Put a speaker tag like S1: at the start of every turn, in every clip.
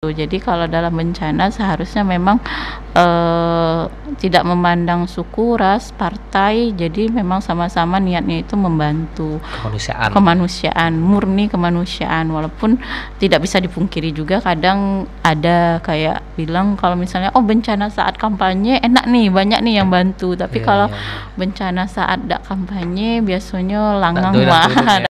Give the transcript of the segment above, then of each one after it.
S1: Jadi kalau dalam bencana seharusnya memang uh, tidak memandang suku, ras, partai, jadi memang sama-sama niatnya itu membantu.
S2: Kemanusiaan.
S1: Kemanusiaan, murni kemanusiaan. Walaupun tidak bisa dipungkiri juga kadang ada kayak bilang kalau misalnya oh bencana saat kampanye enak nih, banyak nih yang bantu. Tapi
S2: Iya,
S1: kalau
S2: iya, iya.
S1: bencana saat dak kampanye biasanya langang
S2: doyan
S1: mah.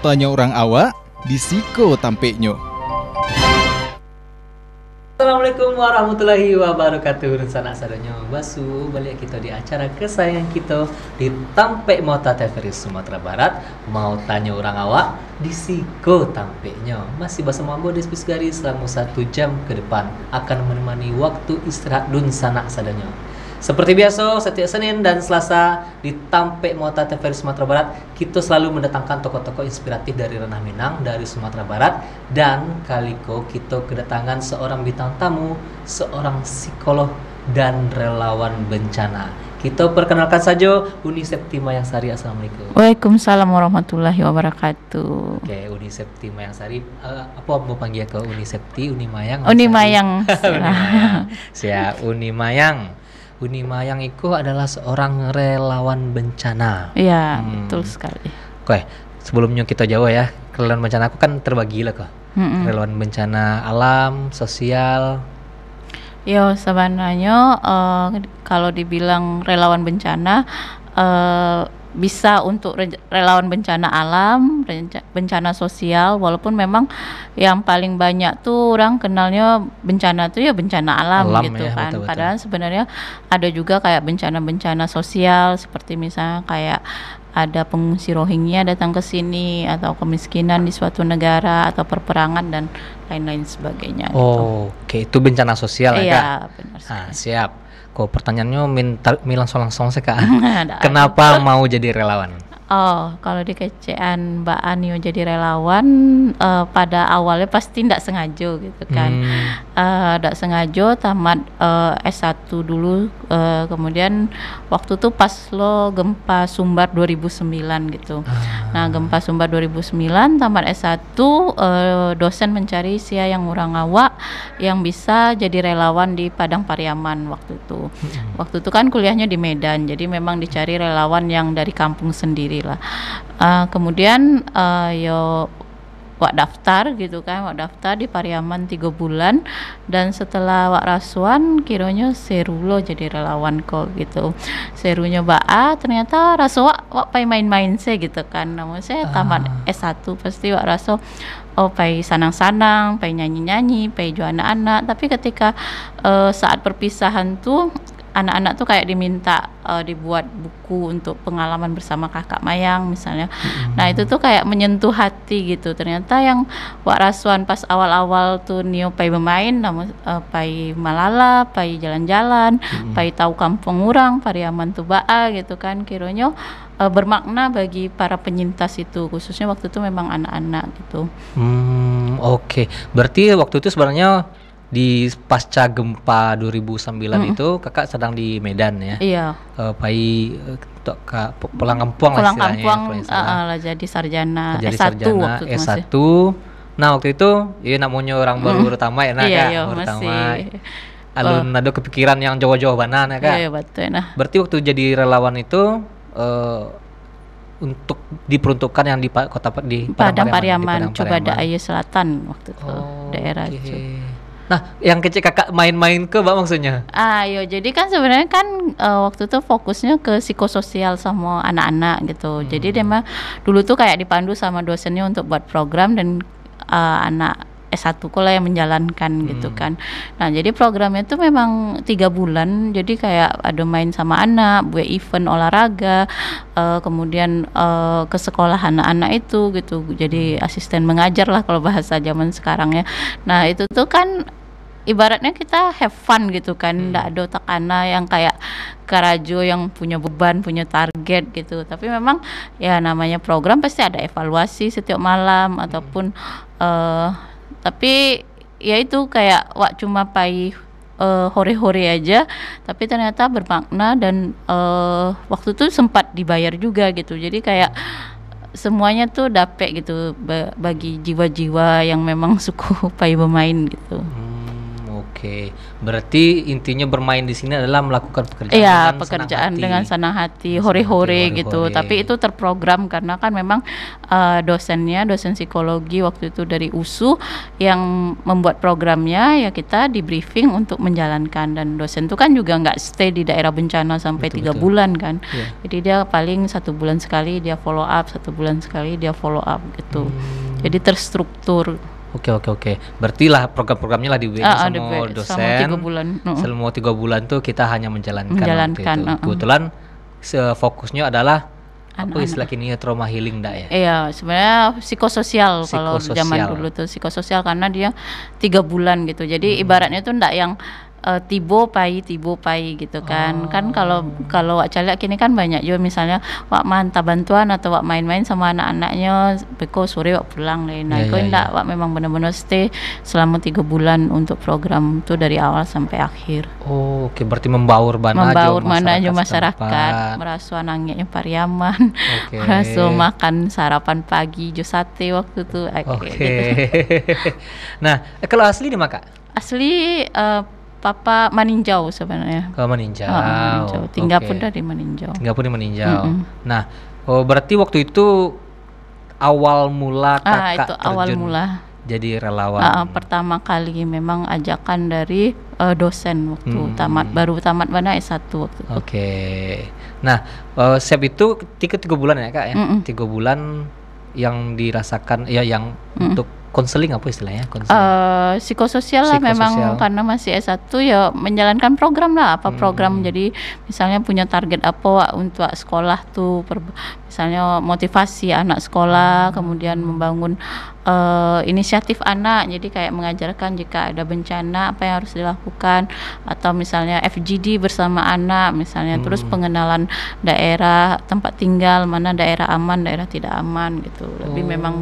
S2: Turun ya.
S3: Mau tanya orang awak? Disiko tampeknya.
S2: Assalamualaikum warahmatullahi wabarakatuh Sanak sadanya Basu Balik kita di acara kesayangan kita Di Tampek Mota TVRI Sumatera Barat Mau tanya orang awak Di Siko Tampeknya Masih bersama Ambo Despis Gari Selama satu jam ke depan Akan menemani waktu istirahat dun sanak sadanya seperti biasa, setiap Senin dan Selasa di Tampek Mota TVRI Sumatera Barat, kita selalu mendatangkan tokoh-tokoh inspiratif dari ranah Minang, dari Sumatera Barat, dan kaliko kita kedatangan seorang bintang tamu, seorang psikolog dan relawan bencana. Kita perkenalkan saja Uni Septima yang Sari. Assalamualaikum.
S1: Waalaikumsalam warahmatullahi wabarakatuh.
S2: Oke, Uni Septima yang Sari. Eh, apa mau panggil ke Uni Septi, Uni Mayang?
S1: Uni? Mayang.
S2: Uni Mayang. Siap, Uni Mayang. Uni Mayang itu adalah seorang relawan bencana.
S1: Iya,
S2: Hmm.
S1: betul sekali.
S2: Oke, sebelumnya kita jawab ya. Relawan bencana aku kan terbagi lah kok.
S1: Mm-mm.
S2: Relawan bencana alam, sosial.
S1: Yo, sebenarnya eh, kalau dibilang relawan bencana eh, bisa untuk re- relawan bencana alam, bencana sosial, walaupun memang yang paling banyak tuh orang kenalnya bencana tuh ya bencana alam,
S2: Alam
S1: gitu
S2: ya,
S1: kan.
S2: betul-betul.
S1: Padahal sebenarnya ada juga kayak bencana-bencana sosial seperti misalnya kayak ada pengungsi Rohingya datang ke sini atau kemiskinan di suatu negara atau perperangan dan lain-lain sebagainya gitu.
S2: Oh, oke itu bencana sosial ya kak.
S1: Iya, benar
S2: Ah,
S1: sekali.
S2: siap. Kok pertanyaannya minta mi langsung langsung sih kak. Kenapa mau jadi relawan?
S1: Oh, kalau di kecean Mbak Anio jadi relawan eh, pada awalnya pasti tidak sengaja gitu kan.
S2: Hmm,
S1: tidak sengaja tamat eh, S1 dulu eh, kemudian waktu itu pas lo gempa Sumbar 2009 gitu.
S2: ah,
S1: Nah, gempa Sumbar 2009 tamat S1 eh, dosen mencari sia yang orang awak yang bisa jadi relawan di Padang Pariaman waktu itu.
S2: hmm.
S1: Waktu itu kan kuliahnya di Medan, jadi memang dicari relawan yang dari kampung sendiri lah. Eh, kemudian eh, yo wak daftar gitu kan, wak daftar di Pariaman tiga bulan dan setelah wak rasuan kiranya serulo jadi relawan kok gitu. Serunya Ba ternyata rasa wak wak pai main-main saya gitu kan. Namun saya tamat
S2: Ah.
S1: S1 pasti wak rasa oh pai sanang-sanang, pai nyanyi-nyanyi, pai jual anak-anak. Tapi ketika eh, saat perpisahan tuh anak-anak tuh kayak diminta eh, dibuat buku untuk pengalaman bersama kakak Mayang misalnya. Nah itu tuh kayak menyentuh hati gitu. Ternyata yang Wak Raswan pas awal-awal tuh Nio pai bermain, namun eh, pai malala, pai jalan-jalan, pai tahu kampung orang, Pariaman tuh baa gitu kan. Kiranya eh, bermakna bagi para penyintas itu, khususnya waktu itu memang anak-anak gitu.
S2: Hmm, oke. Berarti waktu itu sebenarnya di pasca gempa 2009 itu kakak sedang di Medan ya.
S1: Iya,
S2: Eh, pai eh, tok ka pu- pulang kampung lah istilahnya ya,
S1: kampung
S2: pulang istilahnya.
S1: eh, lah jadi sarjana
S2: Jadi
S1: S1
S2: sarjana
S1: waktu itu masih.
S2: S1. Nah, waktu itu ya namanya orang baru baru tamat ya nah,
S1: Iya,
S2: Kak,
S1: iya, masih.
S2: tamat. Alun ada kepikiran yang jauh-jauh banan ya Kak.
S1: Iya, betul. Nah,
S2: Berarti waktu jadi relawan itu eh, untuk diperuntukkan yang di kota di
S1: Padang
S2: di
S1: Pariaman,
S2: Padang
S1: coba
S2: Pariaman.
S1: Ayu Selatan waktu itu
S2: Oh,
S1: daerah
S2: oke.
S1: itu.
S2: Nah, yang kecil kakak main-main ke mbak maksudnya?
S1: Ah, yo, jadi kan sebenarnya kan eh, waktu itu fokusnya ke psikososial sama anak-anak gitu. Jadi dia mah dulu tuh kayak dipandu sama dosennya untuk buat program dan eh, anak S1 ku lah yang menjalankan gitu kan. Nah, jadi programnya tuh memang tiga bulan. Jadi kayak ada main sama anak, buat event olahraga, eh, kemudian eh, ke sekolah anak-anak itu gitu. Jadi asisten mengajar lah kalau bahasa zaman sekarang ya. Nah, itu tuh kan ibaratnya kita have fun gitu kan nggak ada otak ana yang kayak karajo yang punya beban punya target gitu. Tapi memang ya namanya program pasti ada evaluasi setiap malam ataupun eh tapi ya itu kayak wak cuma pai eh, hore-hore aja. Tapi ternyata bermakna dan eh, waktu itu sempat dibayar juga gitu. Jadi kayak semuanya tuh dapet gitu ba- bagi jiwa-jiwa yang memang suku pai bermain gitu.
S2: Hmm, Oke, berarti intinya bermain di sini adalah melakukan pekerjaan
S1: Iya,
S2: dengan
S1: pekerjaan
S2: senang hati.
S1: dengan senang hati, hore-hore gitu.
S2: hore-hore.
S1: Tapi itu terprogram karena kan memang eh, dosennya, dosen psikologi waktu itu dari USU yang membuat programnya ya kita di briefing untuk menjalankan dan dosen itu kan juga nggak stay di daerah bencana sampai
S2: Betul,
S1: tiga
S2: betul.
S1: bulan kan.
S2: Iya.
S1: Jadi dia paling satu bulan sekali dia follow up, satu bulan sekali dia follow up gitu.
S2: Hmm.
S1: Jadi terstruktur.
S2: Oke oke oke. Berarti lah program-programnya lah di
S1: Ah, ah,
S2: sama
S1: di B-
S2: dosen.
S1: selama tiga bulan. Mm-mm.
S2: Selama tiga bulan tuh kita hanya menjalankan. waktu
S1: Menjalankan,
S2: itu.
S1: uh-uh.
S2: Kebetulan fokusnya adalah apa
S1: Anak-anak.
S2: istilah kini trauma healing dak ya?
S1: Iya, sebenarnya psikososial, kalau
S2: Psikososial.
S1: zaman dulu tuh psikososial karena dia tiga bulan gitu. Jadi ibaratnya tuh ndak yang eh, tibo pai tibo pai gitu kan. Kan kalau kalau wak calek kini kan banyak juga misalnya wak manta bantuan atau wak main-main sama anak-anaknya beko sore wak pulang lain. Nah,
S2: Iya,
S1: itu
S2: iya,
S1: ndak wak memang benar-benar stay selama tiga bulan untuk program tuh dari awal sampai akhir.
S2: Oh, oke berarti membaur mana
S1: Membaur mana aja masyarakat, merasa nangnya Pariaman,
S2: Oke.
S1: merasa makan sarapan pagi jo sate waktu itu.
S2: Oke.
S1: gitu.
S2: nah, eh, kalau asli di mana kak?
S1: Asli eh, Papa Maninjau sebenarnya.
S2: Kalau meninjau.
S1: Oh, Maninjau. Tinggal
S2: Oke.
S1: pun dari Maninjau.
S2: Tinggal pun di meninjau.
S1: Mm-mm.
S2: Nah, oh, berarti waktu itu awal mula kakak
S1: Ah, itu awal
S2: terjun
S1: mula.
S2: jadi relawan.
S1: Ah, ah, pertama kali memang ajakan dari eh, dosen waktu
S2: Hmm.
S1: tamat baru tamat mana S1 waktu itu.
S2: Oke. Nah, eh, Sep itu tiga tiga bulan ya kak ya?
S1: Mm-mm.
S2: Tiga bulan yang dirasakan ya yang
S1: Mm.
S2: untuk konseling apa istilahnya? Konseling.
S1: Eh, psikososial lah memang karena masih S1 ya menjalankan program lah apa program
S2: Hmm.
S1: jadi misalnya punya target apa Wak, untuk sekolah tuh per- misalnya motivasi anak sekolah kemudian membangun eh, inisiatif anak jadi kayak mengajarkan jika ada bencana apa yang harus dilakukan atau misalnya FGD bersama anak misalnya terus
S2: Hmm.
S1: pengenalan daerah tempat tinggal mana daerah aman daerah tidak aman gitu lebih
S2: Oh.
S1: memang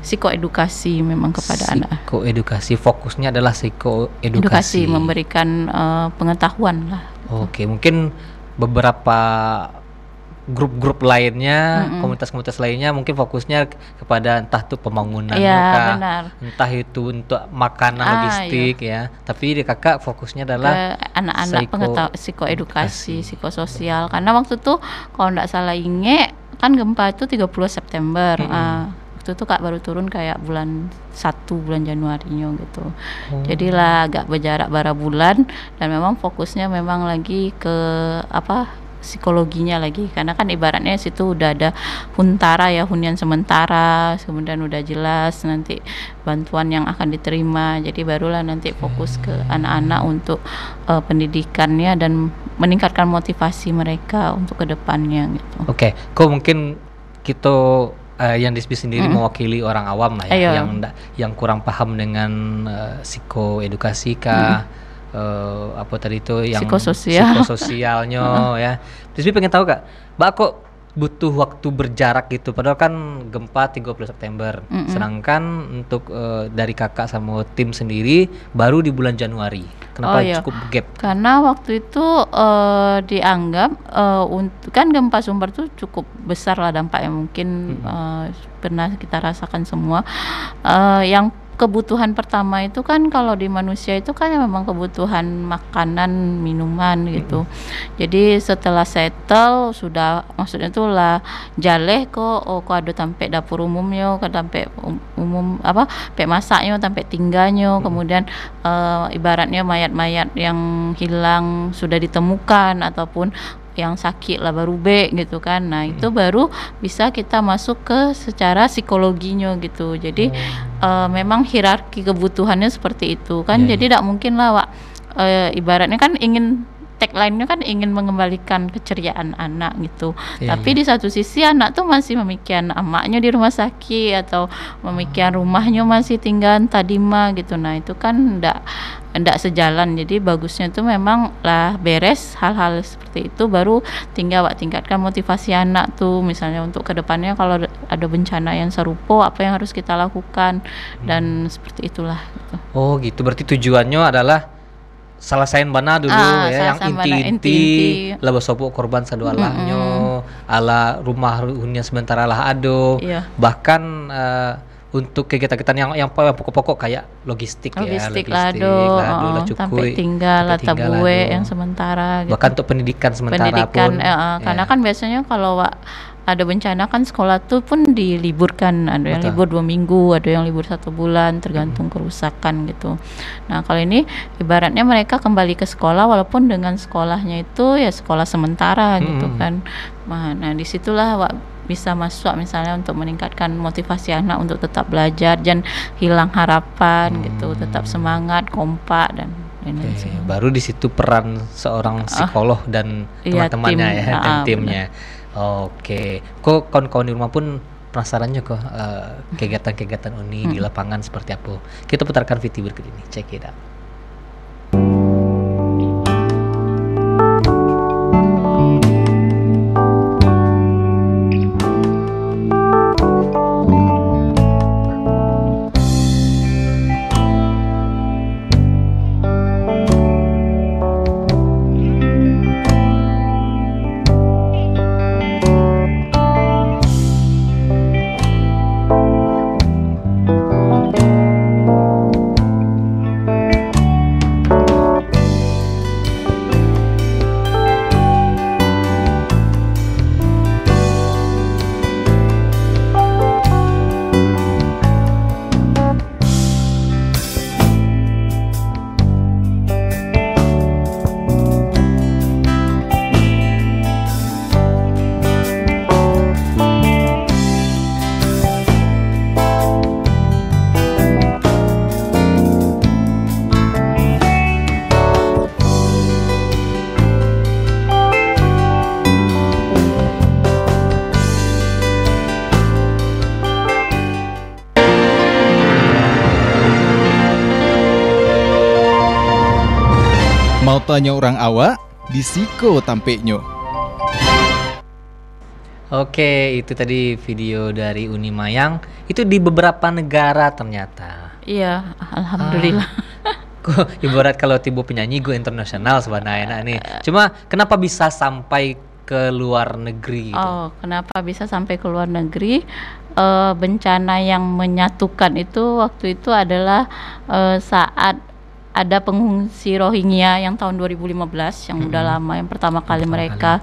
S1: psikoedukasi memang kepada anak
S2: Psikoedukasi fokusnya adalah psikoedukasi.
S1: edukasi memberikan eh, pengetahuan lah
S2: Oke, mungkin beberapa grup-grup lainnya,
S1: Mm-mm.
S2: komunitas-komunitas lainnya mungkin fokusnya kepada entah itu pembangunan
S1: Iya,
S2: kah,
S1: benar.
S2: entah itu untuk makanan
S1: Ah,
S2: logistik ya. Tapi di kakak fokusnya adalah
S1: ke anak-anak
S2: psycho-
S1: pengetahuan psikoedukasi psikososial karena waktu itu kalau tidak salah inge kan gempa itu 30 September
S2: Mm-mm.
S1: Ah, waktu itu kak baru turun kayak bulan satu bulan Januarinya gitu
S2: Oh.
S1: jadilah agak berjarak bara bulan dan memang fokusnya memang lagi ke apa psikologinya lagi. Karena kan ibaratnya situ udah ada huntara ya hunian sementara kemudian udah jelas nanti bantuan yang akan diterima. Jadi barulah nanti fokus ke anak-anak untuk eh, pendidikannya dan meningkatkan motivasi mereka untuk ke depannya gitu.
S2: Oke, kok mungkin kita eh, yang disbi sendiri
S1: Mm-mm.
S2: mewakili orang awam lah ya,
S1: Ayo.
S2: yang yang kurang paham dengan eh, psikoedukasi kah, eh, apa tadi itu yang
S1: Psikososial.
S2: psikososialnya ya. Disbi pengen tahu kak, mbak kok butuh waktu berjarak gitu, padahal kan gempa 30 September,
S1: Mm-mm.
S2: sedangkan untuk eh, dari kakak sama tim sendiri baru di bulan Januari, kenapa
S1: Oh, iya.
S2: cukup gap?
S1: Karena waktu itu eh, dianggap untuk kan gempa Sumber tuh cukup besar lah dampaknya mungkin eh, pernah kita rasakan semua. Eh, yang kebutuhan pertama itu kan kalau di manusia itu kan memang kebutuhan makanan, minuman gitu. Jadi setelah settle sudah maksudnya itu lah jaleh kok oh kok ada sampai dapur umumnya, kok sampai um- umum apa, sampai masaknya, sampai tinggalnya, kemudian eh, ibaratnya mayat-mayat yang hilang sudah ditemukan ataupun yang sakit lah baru B gitu kan. Nah, itu baru bisa kita masuk ke secara psikologinya gitu. Jadi eh, memang hierarki kebutuhannya seperti itu kan.
S2: Iya,
S1: Jadi tidak mungkin lah, Wak. Eh, ibaratnya kan ingin tagline-nya kan ingin mengembalikan keceriaan anak gitu.
S2: Iya,
S1: Tapi
S2: iya.
S1: di satu sisi anak tuh masih memikirkan emaknya di rumah sakit atau memikirkan rumahnya masih tinggal tadima gitu. Nah, itu kan ndak ndak sejalan. Jadi bagusnya tuh memang lah beres hal-hal seperti itu baru tinggal Wak tingkatkan motivasi anak tuh. Misalnya untuk ke depannya kalau ada bencana yang serupa apa yang harus kita lakukan? Dan seperti itulah gitu.
S2: Oh gitu, berarti tujuannya adalah selesaiin bana dulu
S1: Ah,
S2: ya yang inti-inti. lah sopo korban sadua lahnya ala rumah hunian sementara lah ado
S1: Iya.
S2: bahkan eh, untuk kegiatan-kegiatan yang yang pokok-pokok kayak logistik,
S1: Logistik
S2: ya
S1: lah do,
S2: lah do, lah
S1: oh, sampai tinggal atau
S2: lah
S1: bue yang sementara gitu.
S2: bahkan untuk pendidikan sementara
S1: pendidikan
S2: pun
S1: eh, eh, karena
S2: ya.
S1: kan biasanya kalau ada bencana kan sekolah tuh pun diliburkan ada yang
S2: Betul.
S1: libur dua minggu ada yang libur satu bulan tergantung kerusakan gitu nah kalau ini ibaratnya mereka kembali ke sekolah walaupun dengan sekolahnya itu ya sekolah sementara gitu
S2: Mm-mm.
S1: kan nah, nah di situlah Wak bisa masuk misalnya untuk meningkatkan motivasi anak untuk tetap belajar dan hilang harapan gitu tetap semangat kompak dan lain
S2: Oke, baru di situ peran seorang psikolog dan
S1: Iya,
S2: teman-temannya
S1: tim.
S2: ya
S1: Ah,
S2: dan
S1: ah,
S2: timnya. Oke, kok kawan-kawan di rumah pun penasarannya kok eh, kegiatan-kegiatan Uni di lapangan seperti apa? Kita putarkan video berikut ini, check it out.
S3: Mau tanya orang awak? Di Siko tampeknya.
S2: Oke, itu tadi video dari Uni Mayang. Itu di beberapa negara ternyata.
S1: iya alhamdulillah
S2: Kok ibarat kalau tiba penyanyi go internasional sebenarnya enak nih. Cuma kenapa bisa sampai ke luar negeri gitu?
S1: Oh, kenapa bisa sampai ke luar negeri? Eh, bencana yang menyatukan itu waktu itu adalah eh, saat ada pengungsi Rohingya yang tahun 2015 yang udah lama yang pertama kali mereka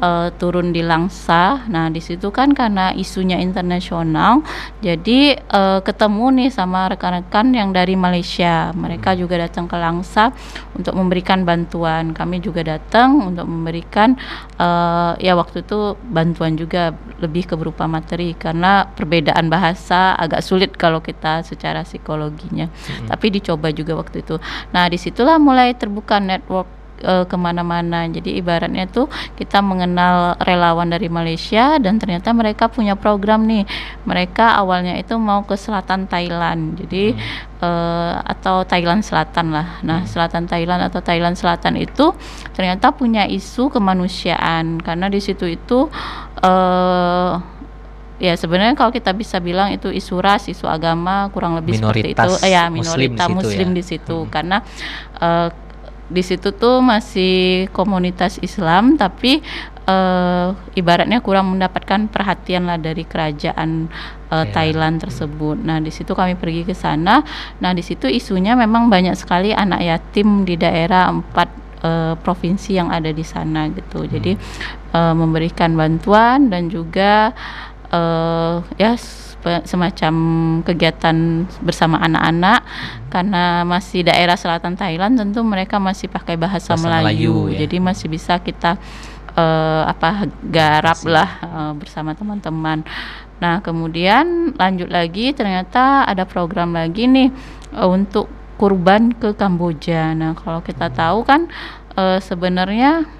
S1: eh, turun di Langsa. Nah, di situ kan karena isunya internasional, jadi eh, ketemu nih sama rekan-rekan yang dari Malaysia. Mereka juga datang ke Langsa untuk memberikan bantuan. Kami juga datang untuk memberikan eh, ya waktu itu bantuan juga lebih ke berupa materi karena perbedaan bahasa agak sulit kalau kita secara psikologinya. Tapi dicoba juga waktu itu. Nah di situlah mulai terbuka network eh, ke mana-mana. Jadi ibaratnya tuh kita mengenal relawan dari Malaysia dan ternyata mereka punya program nih. Mereka awalnya itu mau ke selatan Thailand. Jadi eh, atau Thailand Selatan lah. Nah selatan Thailand atau Thailand Selatan itu ternyata punya isu kemanusiaan karena di situ itu eh ya sebenarnya kalau kita bisa bilang itu isu ras, isu agama kurang lebih seperti itu.
S2: Minoritas
S1: Eh, ya
S2: Muslim di
S1: minoritas
S2: situ
S1: muslim
S2: ya.
S1: di situ karena eh, di situ tuh masih komunitas Islam tapi eh, ibaratnya kurang mendapatkan perhatian lah dari kerajaan eh,
S2: Ya.
S1: Thailand tersebut. Nah, di situ kami pergi ke sana. Nah, di situ isunya memang banyak sekali anak yatim di daerah empat eh, provinsi yang ada di sana gitu. Jadi eh, memberikan bantuan dan juga eh, ya spe- semacam kegiatan bersama anak-anak karena masih daerah selatan Thailand tentu mereka masih pakai bahasa,
S2: Bahasa
S1: Melayu,
S2: Melayu, ya.
S1: jadi masih bisa kita eh, apa garap
S2: Masih.
S1: lah eh, bersama teman-teman. Nah kemudian lanjut lagi ternyata ada program lagi nih eh, untuk kurban ke Kamboja. Nah kalau kita tahu kan eh, sebenarnya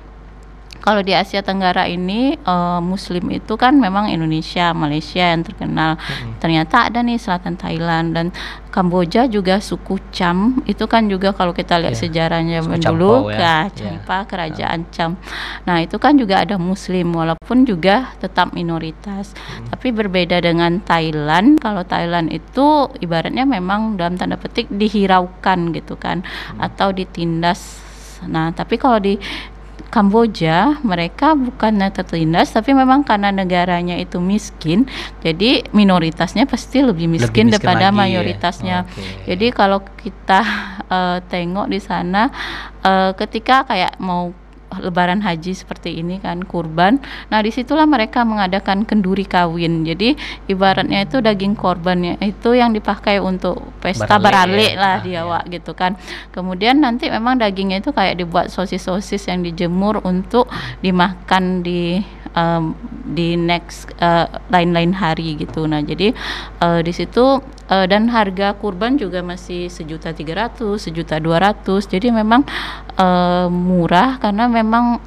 S1: kalau di Asia Tenggara ini eh, Muslim itu kan memang Indonesia, Malaysia yang terkenal. Ternyata ada nih selatan Thailand dan Kamboja juga suku Cham itu kan juga kalau kita lihat
S2: Iya.
S1: sejarahnya
S2: Suku
S1: dulu
S2: ya.
S1: ya,
S2: Iya.
S1: Kerajaan Cham. Nah itu kan juga ada Muslim walaupun juga tetap minoritas. Tapi berbeda dengan Thailand. Kalau Thailand itu ibaratnya memang dalam tanda petik dihiraukan gitu kan atau ditindas. Nah tapi kalau di Kamboja mereka bukannya tertindas tapi memang karena negaranya itu miskin jadi minoritasnya pasti lebih miskin,
S2: miskin
S1: daripada
S2: lagi ya?
S1: mayoritasnya
S2: Oke.
S1: jadi kalau kita eh, tengok di sana eh, ketika kayak mau Lebaran haji seperti ini kan kurban. Nah di situlah mereka mengadakan kenduri kawin. Jadi ibaratnya itu daging korbannya itu yang dipakai untuk pesta
S2: Barale
S1: barale
S2: ya.
S1: lah
S2: Ah,
S1: di
S2: ya.
S1: awak gitu kan. Kemudian nanti memang dagingnya itu kayak dibuat sosis-sosis yang dijemur untuk dimakan di em, di next eh, lain-lain hari gitu. Nah jadi eh, di situ eh, dan harga kurban juga masih sejuta tiga ratus, sejuta dua ratus. Jadi memang eh, murah karena memang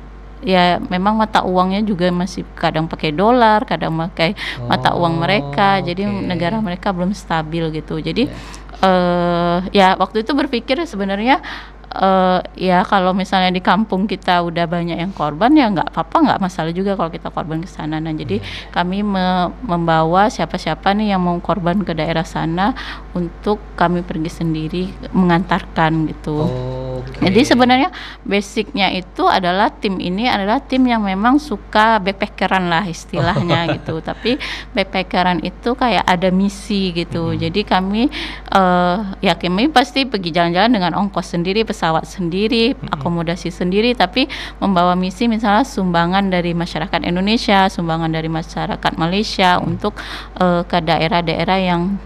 S1: ya memang mata uangnya juga masih kadang pakai dolar, kadang pakai mata uang mereka. Jadi negara mereka belum stabil gitu. Jadi eh ya waktu itu berpikir sebenarnya eh ya kalau misalnya di kampung kita udah banyak yang korban ya nggak apa-apa nggak masalah juga kalau kita korban ke sana. Nah jadi kami me- membawa siapa-siapa nih yang mau korban ke daerah sana untuk kami pergi sendiri mengantarkan gitu.
S2: Oke.
S1: Jadi sebenarnya basicnya itu adalah tim ini adalah tim yang memang suka backpackeran lah istilahnya gitu. Tapi backpackeran itu kayak ada misi gitu. Jadi kami eh ya kami pasti pergi jalan-jalan dengan ongkos sendiri, pesawat sendiri, akomodasi sendiri. Tapi membawa misi misalnya sumbangan dari masyarakat Indonesia, sumbangan dari masyarakat Malaysia untuk eh, ke daerah-daerah yang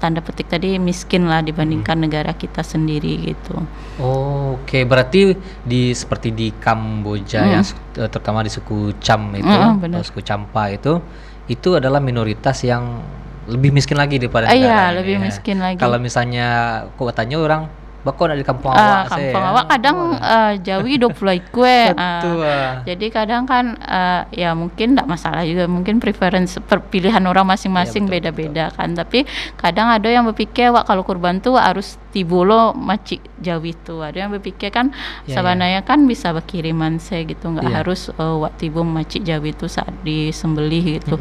S1: tanda petik tadi miskin lah dibandingkan negara kita sendiri gitu.
S2: Oke, berarti di seperti di Kamboja ya,
S1: Mm.
S2: su- eh, terutama di suku Cham itu,
S1: Mm, benar.
S2: suku Champa itu, itu adalah minoritas yang lebih miskin lagi daripada
S1: iya,
S2: negara ini
S1: lebih
S2: ya.
S1: miskin lagi.
S2: Kalau misalnya kotanya orang, bakal di kampung
S1: Ah,
S2: awak
S1: kampung
S2: saya,
S1: awak
S2: ya.
S1: kadang eh, Jawi 20 kue. ah.
S2: Betul, ah.
S1: Jadi kadang kan eh, ya mungkin tidak masalah juga mungkin preference perpilihan orang masing-masing
S2: betul,
S1: beda-beda kan. Tapi kadang ada yang berpikir wak kalau kurban tuh harus tibolo macik Jawi tuh. Ada yang berpikir kan
S2: Iya,
S1: sebenarnya kan bisa berkiriman saya gitu nggak
S2: Iya.
S1: harus eh, wak tibo macik Jawi itu saat disembelih gitu.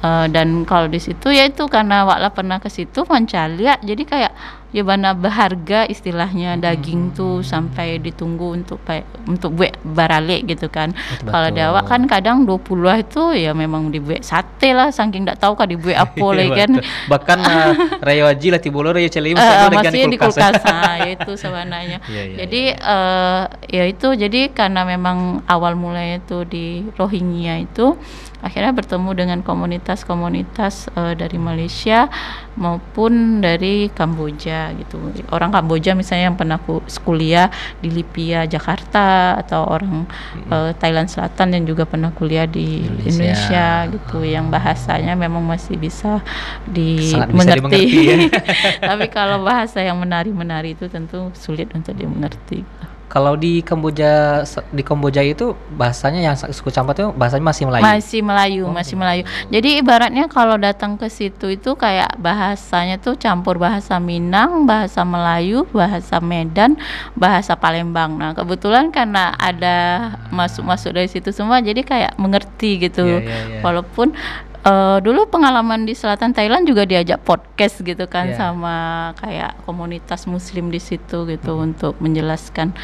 S1: Eh, dan kalau di situ ya itu karena wak lah pernah ke situ pancalia jadi kayak ya mana berharga istilahnya daging tuh sampai ditunggu untuk untuk buat barale gitu kan.
S2: Betul,
S1: Kalau di awak kan kadang 20 lah itu ya memang dibuat sate lah saking tak tahu kan dibuat apa lagi kan.
S2: Bahkan uh, Raya Waji lah Tibolo Raya Celi
S1: Eh,
S2: masih
S1: masih di kulkas,
S2: kulkas.
S1: Ah, ya itu sebenarnya.
S2: Iya, iya,
S1: jadi eh, ya itu jadi karena memang awal mulanya itu di Rohingya itu akhirnya bertemu dengan komunitas-komunitas eh, dari Malaysia maupun dari Kamboja gitu. Orang Kamboja misalnya yang pernah ku- kuliah di Lipia Jakarta atau orang eh, Thailand Selatan yang juga pernah kuliah di
S2: Indonesia.
S1: Indonesia, gitu yang bahasanya memang masih bisa dimengerti,
S2: ya.
S1: Tapi kalau bahasa yang menari-menari itu tentu sulit untuk dimengerti.
S2: Kalau di Kamboja di Kamboja itu bahasanya yang suku Champa itu bahasanya masih Melayu.
S1: Masih Melayu, masih Melayu. Jadi ibaratnya kalau datang ke situ itu kayak bahasanya tuh campur bahasa Minang, bahasa Melayu, bahasa Medan, bahasa Palembang. Nah, kebetulan karena ada masuk-masuk dari situ semua jadi kayak mengerti gitu.
S2: Iya, iya, iya.
S1: Walaupun eh, dulu pengalaman di selatan Thailand juga diajak podcast gitu kan
S2: Iya.
S1: sama kayak komunitas muslim di situ gitu untuk menjelaskan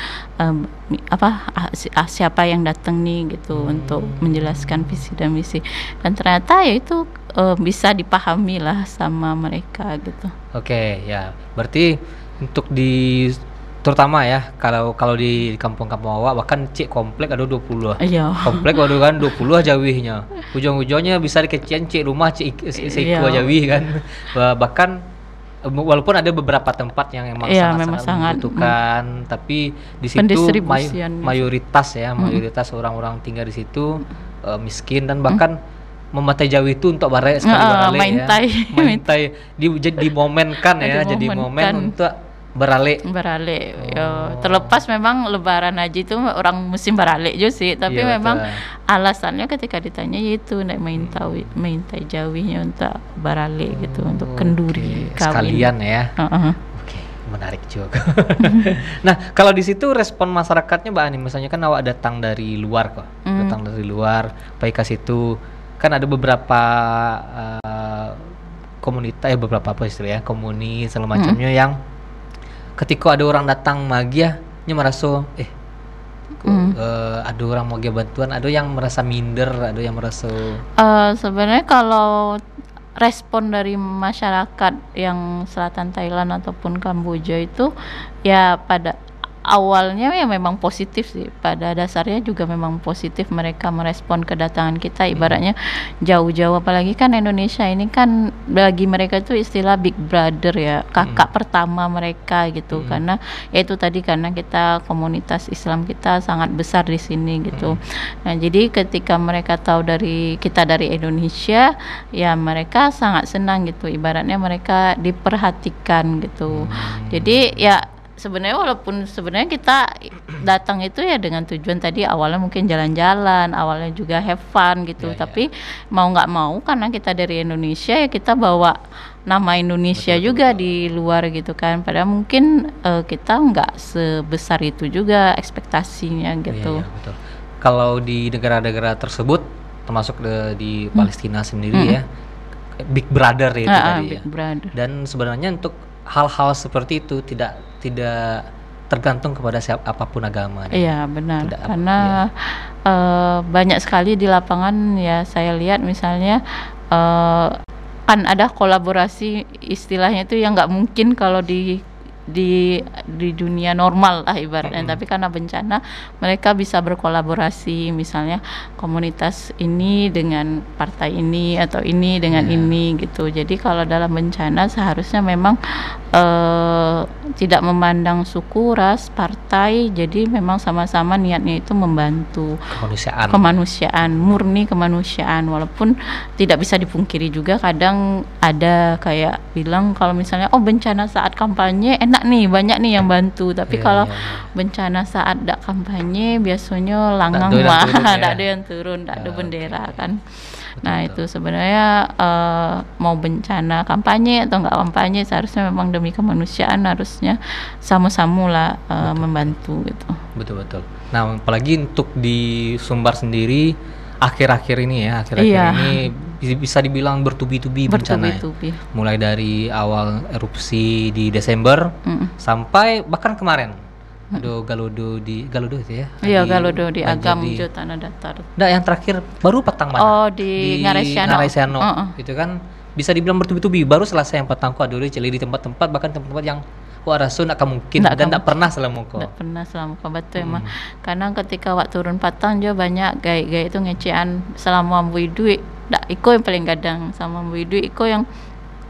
S1: mi- apa ah, ah, siapa yang datang nih gitu untuk menjelaskan visi dan misi dan ternyata ya itu eh, bisa dipahami lah sama mereka gitu.
S2: Oke, ya. Berarti untuk di terutama ya kalau kalau di kampung-kampung awak bahkan cik komplek ada 20 lah.
S1: Iya.
S2: Komplek waduh kan 20 aja jawihnya. Ujung-ujungnya bisa dikecian cik rumah cik se- seiko
S1: Iya.
S2: jawih kan. Ba- Bahkan eh, walaupun ada beberapa tempat yang emang
S1: Iya,
S2: sangat,
S1: memang
S2: sangat
S1: sangat,
S2: membutuhkan, tapi di situ may- mayoritas ya, mayoritas orang-orang tinggal di situ eh, miskin dan bahkan memakai jawi itu untuk barek sekali
S1: Ah,
S2: barale
S1: main
S2: ya.
S1: tai.
S2: main tai di jadi dimomenkan ya, jadi momen untuk beralih
S1: beralih ya
S2: Oh.
S1: terlepas memang lebaran haji itu orang musim beralih juga sih tapi
S2: Iya,
S1: memang
S2: betul.
S1: alasannya ketika ditanya yaitu nak minta minta jauhnya untuk beralih gitu untuk kenduri kawin
S2: sekalian ya
S1: Heeh.
S2: Oke, menarik juga. nah, kalau di situ respon masyarakatnya Mbak Ani, misalnya kan awak datang dari luar kok,
S1: Hmm.
S2: datang dari luar, baik ke situ, kan ada beberapa eh, komunitas, ya beberapa apa istilahnya, komuni segala macamnya yang ketika ada orang datang magia, nya merasa eh
S1: Hmm.
S2: eh, ada orang mau bantuan, ada yang merasa minder, ada yang merasa
S1: Eh, sebenarnya kalau respon dari masyarakat yang selatan Thailand ataupun Kamboja itu ya pada awalnya ya memang positif sih pada dasarnya juga memang positif mereka merespon kedatangan kita ibaratnya jauh-jauh apalagi kan Indonesia ini kan bagi mereka itu istilah big brother ya kakak pertama mereka gitu
S2: Hmm.
S1: karena ya itu tadi karena kita komunitas Islam kita sangat besar di sini gitu Nah, jadi ketika mereka tahu dari kita dari Indonesia, ya mereka sangat senang gitu. Ibaratnya mereka diperhatikan gitu.
S2: Hmm.
S1: Jadi ya sebenarnya walaupun sebenarnya kita datang itu ya dengan tujuan tadi awalnya mungkin jalan-jalan, awalnya juga have fun gitu.
S2: Ya, ya.
S1: Tapi mau nggak mau karena kita dari Indonesia ya kita bawa nama Indonesia
S2: Betul,
S1: juga
S2: betul.
S1: di luar gitu kan. Padahal mungkin eh, kita nggak sebesar itu juga ekspektasinya gitu.
S2: Iya, iya, betul. Kalau di negara-negara tersebut, termasuk de- di Palestina sendiri ya, Big Brother itu
S1: Hmm. Ah, ah,
S2: tadi ya.
S1: Big Brother.
S2: Dan sebenarnya untuk hal-hal seperti itu tidak tidak tergantung kepada siapa apa pun agamanya.
S1: Iya benar
S2: Tidak
S1: karena eh, banyak sekali di lapangan ya saya lihat misalnya eh, kan ada kolaborasi istilahnya itu yang nggak mungkin kalau di di di dunia normal lah ibaratnya. Tapi karena bencana mereka bisa berkolaborasi misalnya komunitas ini dengan partai ini atau ini dengan
S2: Iya.
S1: ini gitu. Jadi kalau dalam bencana seharusnya memang eh, tidak memandang suku ras partai. Jadi memang sama-sama niatnya itu membantu.
S2: Kemanusiaan.
S1: kemanusiaan murni kemanusiaan. Walaupun tidak bisa dipungkiri juga kadang ada kayak bilang kalau misalnya oh bencana saat kampanye enak nih banyak nih yang bantu tapi
S2: Iya,
S1: kalau
S2: iya, iya.
S1: bencana saat dak kampanye biasanya langang
S2: yang
S1: wah
S2: turun ya.
S1: tidak ada yang turun tidak ada bendera
S2: oke.
S1: kan
S2: Betul,
S1: nah itu sebenarnya eh, mau bencana kampanye atau enggak kampanye seharusnya memang demi kemanusiaan harusnya sama-sama lah eh, membantu gitu
S2: Betul betul. Nah, apalagi untuk di Sumbar sendiri akhir-akhir ini ya, akhir-akhir
S1: Iya.
S2: ini bisa dibilang bertubi-tubi bencana. ya.
S1: bertubi-tubi
S2: Mulai dari awal erupsi di Desember
S1: Mm.
S2: sampai bahkan kemarin ada Galudo di Galudo itu ya.
S1: Iya, Galodo di Agam
S2: di-
S1: Tanah Datar.
S2: Nggak, yang terakhir baru petang mana?
S1: Oh, di Ngaresiano.
S2: Ngaresiano.
S1: Heeh.
S2: Itu kan bisa dibilang bertubi-tubi. Baru selesai yang petangku ada celi di tempat-tempat bahkan tempat-tempat yang wah rasul nggak mungkin
S1: Nggak
S2: dan nggak pernah selama kok.
S1: Tidak pernah selama kabar tuh
S2: Hmm.
S1: emang. Karena ketika wak turun patang jo banyak gaya-gaya itu ngecean selama ambil duit. Dak iko yang paling gadang sama ambil duit iko yang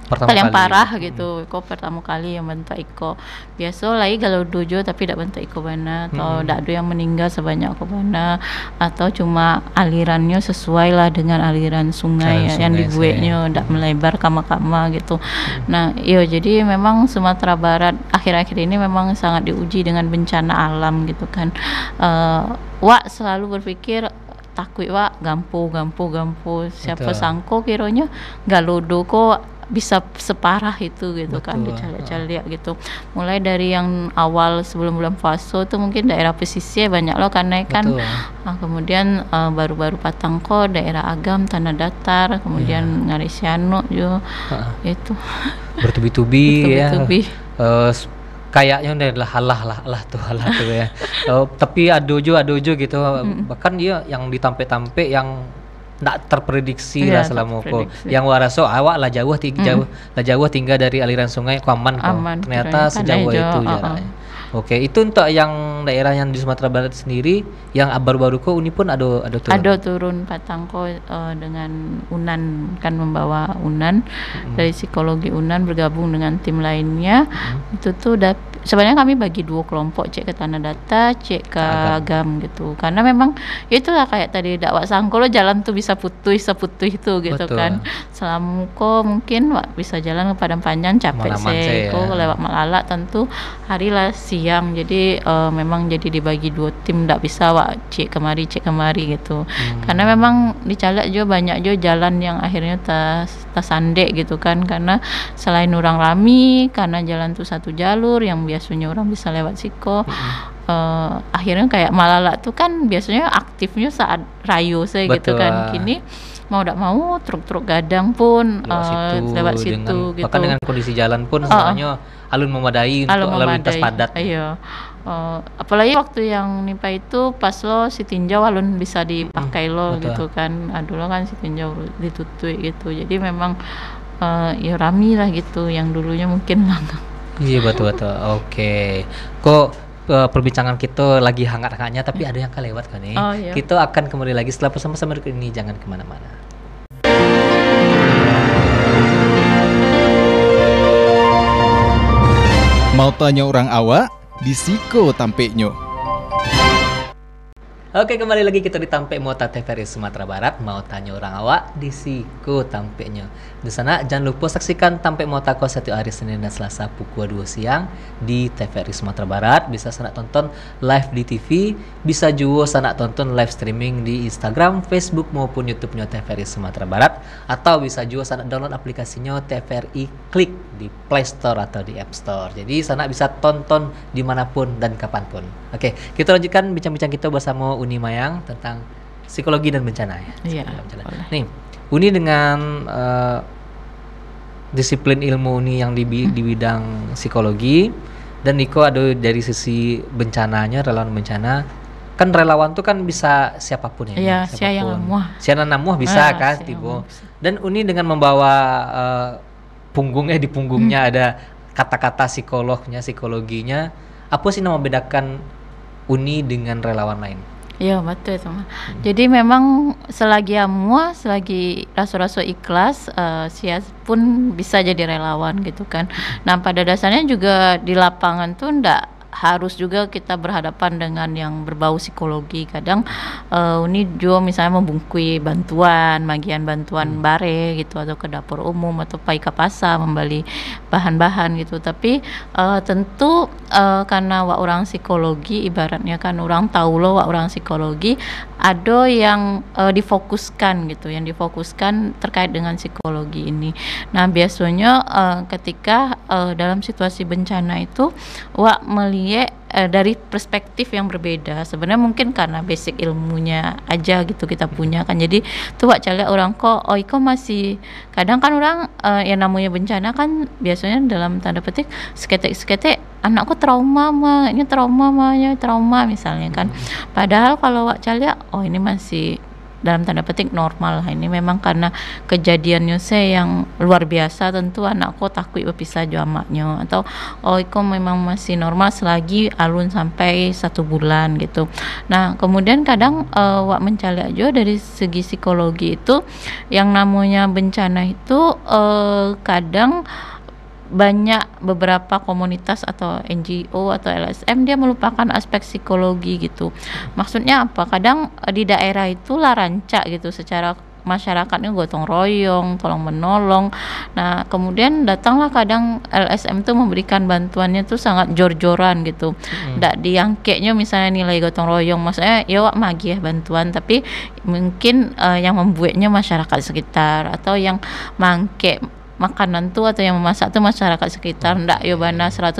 S2: Pertama
S1: paling
S2: kali.
S1: parah gitu. Iko pertama kali yang bentuk iko. Biasa lagi kalau dojo tapi tidak bentuk iko bana atau
S2: Hmm.
S1: tidak ada yang meninggal sebanyak iko bana atau cuma alirannya sesuai lah dengan aliran sungai ya, yang
S2: sungai,
S1: dibuatnya
S2: saya.
S1: tidak melebar kama-kama gitu. Nah, iya jadi memang Sumatera Barat akhir-akhir ini memang sangat diuji dengan bencana alam gitu kan. Eh, Wak selalu berpikir takut Wak gampu gampu gampu siapa
S2: Betul.
S1: sangko kiranya galodo kok bisa separah itu gitu kan
S2: Betul,
S1: dicaliak-caliak gitu mulai dari yang awal sebelum bulan puasa tuh mungkin daerah pesisir banyak loh karena kan. Nah, kemudian eh, baru-baru Patangko, daerah Agam, Tanah Datar, kemudian
S2: Iya.
S1: Ngarisiano juga
S2: Heeh.
S1: itu
S2: bertubi-tubi ya.
S1: bertubi-tubi.
S2: S- kayaknya udah lah halah lah lah tuh halah tuh ya. Eh, tapi adojo adojo gitu bahkan dia yang ditampe-tampe yang nggak terprediksi
S1: Iya,
S2: lah selama kok.
S1: terprediksi.
S2: Yang waraso awak lah jauh ting jauh lah jauh tinggal dari aliran sungai kok aman kok. Ternyata sejauh itu
S1: aja,
S2: jaraknya. Oke, itu untuk yang daerah yang di Sumatera Barat sendiri, yang baru-baru kok ini pun ada ada turun.
S1: Ada turun Patangko eh, dengan Unan kan membawa Unan dari psikologi Unan bergabung dengan tim lainnya. Itu tuh dap- sebenarnya kami bagi dua kelompok cek ke tanah data cek ke
S2: Agam.
S1: agam gitu karena memang ya itulah kayak tadi dakwah sangkolo jalan tuh bisa putus bisa putus itu gitu
S2: Betul.
S1: kan selama ko mungkin wak, bisa jalan ke padang panjang capek sih
S2: ya.
S1: lewat malala tentu hari lah siang jadi eh, memang jadi dibagi dua tim tidak bisa wak cek kemari cek kemari gitu
S2: Hmm.
S1: karena memang di Calak juga banyak juga jalan yang akhirnya tas tasandek gitu kan karena selain orang rami karena jalan tuh satu jalur yang biasanya orang bisa lewat siko eh, akhirnya kayak Malala tuh kan biasanya aktifnya saat rayo saya gitu kan kini mau tidak mau truk-truk gadang pun
S2: lewat
S1: eh,
S2: situ,
S1: lewat situ
S2: dengan,
S1: gitu
S2: bahkan dengan kondisi jalan pun
S1: Oh,
S2: sebenarnya alun memadai
S1: kalau
S2: untuk lalu lintas
S1: memadai.
S2: padat
S1: Iya. Eh, apalagi waktu yang nipa itu pas lo si tinjau alun bisa dipakai lo
S2: betul.
S1: gitu kan. Aduh lo kan si tinjau ditutup gitu. Jadi memang eh, ya rami lah gitu yang dulunya mungkin langgang.
S2: Iya betul betul. Oke. Kok eh, perbincangan kita lagi hangat-hangatnya tapi ada yang kelewat kan nih.
S1: Oh, iya.
S2: Kita akan kembali lagi setelah bersama-sama berikut ini jangan ke mana-mana.
S3: Mau tanya orang awak? Di Siko Tampeknyo.
S2: Oke kembali lagi kita di Tampek Mota TVRI Sumatera Barat. Mau tanya orang awak di siku tampeknya. Di sana jangan lupa saksikan Tampek Mota kau setiap hari Senin dan Selasa pukul 2 siang di TVRI Sumatera Barat. Bisa sana tonton live di TV bisa juga sana tonton live streaming di Instagram Facebook maupun YouTube-nya TVRI Sumatera Barat. Atau bisa juga sana download aplikasinya TVRI Klik di Play Store atau di App Store. Jadi sana bisa tonton di mana pun dan kapan pun. Oke kita lanjutkan bincang-bincang kita bersama Uni Mayang tentang psikologi dan bencana ya.
S1: Iya,
S2: bencana.
S1: boleh.
S2: Nih, Uni dengan eh, disiplin ilmu Uni yang di, bi- di bidang psikologi dan Niko ada dari sisi bencananya relawan bencana kan relawan tuh kan bisa siapa pun ya.
S1: Iya,
S2: siapa pun.
S1: sia yang namuah.
S2: Sia yang namuah bisa
S1: Ah,
S2: kan tibo. Dan Uni dengan membawa eh, punggungnya di punggungnya
S1: Hmm.
S2: ada kata-kata psikolognya, psikologinya. Apa sih yang membedakan Uni dengan relawan lain?
S1: Iya betul itu mah. Jadi memang selagi amua, selagi rasa-rasa ikhlas, eh, sia pun bisa jadi relawan gitu kan. Nah pada dasarnya juga di lapangan tuh ndak harus juga kita berhadapan dengan yang berbau psikologi. Kadang eh, ini juga misalnya membungkui bantuan, bagian bantuan bare gitu atau ke dapur umum atau pai pasar membeli bahan-bahan gitu. Tapi eh, tentu eh, karena wa orang psikologi ibaratnya kan orang tahu loh wa orang psikologi ada yang eh, difokuskan gitu, yang difokuskan terkait dengan psikologi ini. Nah biasanya eh, ketika eh, dalam situasi bencana itu wa melihat dari perspektif yang berbeda. Sebenarnya mungkin karena basic ilmunya aja gitu kita punya kan. Jadi tuh wak cale orang kok oh iko masih kadang kan orang eh, yang namanya bencana kan biasanya dalam tanda petik seketek-seketek anakku trauma mah ini trauma ya trauma misalnya kan. Padahal kalau wak cale oh ini masih dalam tanda petik normal lah. Ini memang karena kejadiannya saya yang luar biasa tentu anakku takut berpisah jauh amaknya atau oh itu memang masih normal selagi alun sampai satu bulan gitu. Nah kemudian kadang eh, wak mencari aja dari segi psikologi itu yang namanya bencana itu eh, kadang banyak beberapa komunitas atau NGO atau LSM dia melupakan aspek psikologi gitu. Maksudnya apa? Kadang eh, di daerah itu lah rancak gitu secara masyarakatnya gotong royong, tolong menolong. Nah, kemudian datanglah kadang LSM tuh memberikan bantuannya tuh sangat jor-joran gitu. Ndak diangkeknya misalnya nilai gotong royong, maksudnya ya wak magih bantuan tapi mungkin eh, yang membuatnya masyarakat sekitar atau yang mangke makanan tuh atau yang memasak tuh masyarakat sekitar ndak yo bana 100%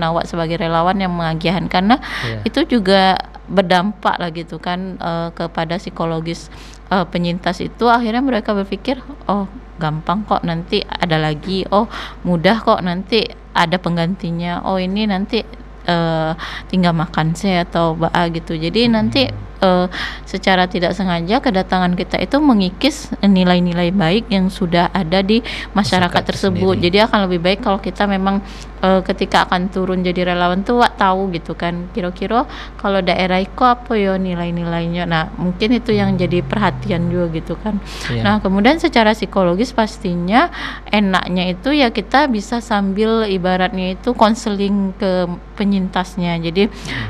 S1: awak sebagai relawan yang mengagihan. Karena
S2: Iya.
S1: itu juga berdampak lah gitu kan eh, kepada psikologis eh, penyintas itu. Akhirnya mereka berpikir oh gampang kok nanti ada lagi. Oh mudah kok nanti ada penggantinya. Oh ini nanti eh, tinggal makan saya atau baa gitu. Jadi nanti eh, secara tidak sengaja kedatangan kita itu mengikis nilai-nilai baik yang sudah ada di masyarakat
S2: Masyarakat
S1: tersebut.
S2: sendiri.
S1: Jadi akan lebih baik kalau kita memang eh, ketika akan turun jadi relawan tuh Wak, tahu gitu kan kira-kira kalau daerah itu apa ya nilai-nilainya. Nah, mungkin itu yang jadi perhatian juga gitu kan.
S2: Iya.
S1: Nah, kemudian secara psikologis pastinya enaknya itu ya kita bisa sambil ibaratnya itu konseling ke penyintasnya. Jadi